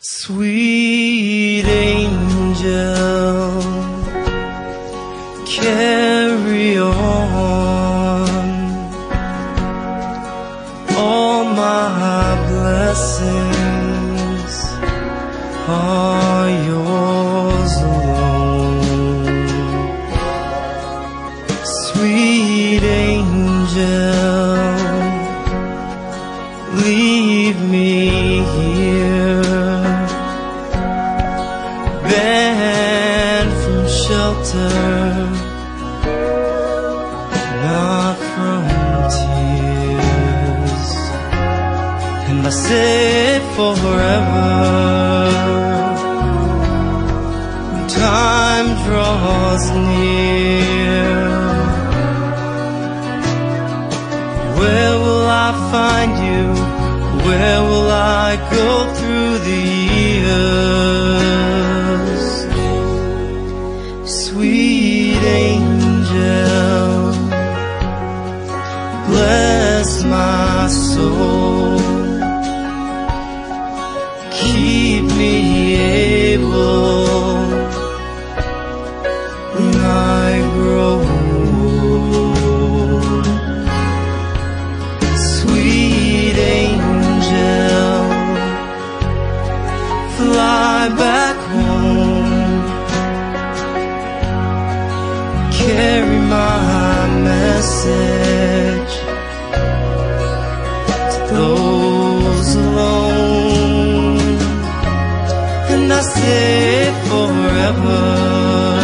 Sweet angel, carry on. All my blessings are yours alone. Sweet angel, leave me shelter, not from tears. And I say forever, when time draws near. Where will I find you? Where will I go through the years? Sweet angel, bless my soul. Message to those alone. And I say forever.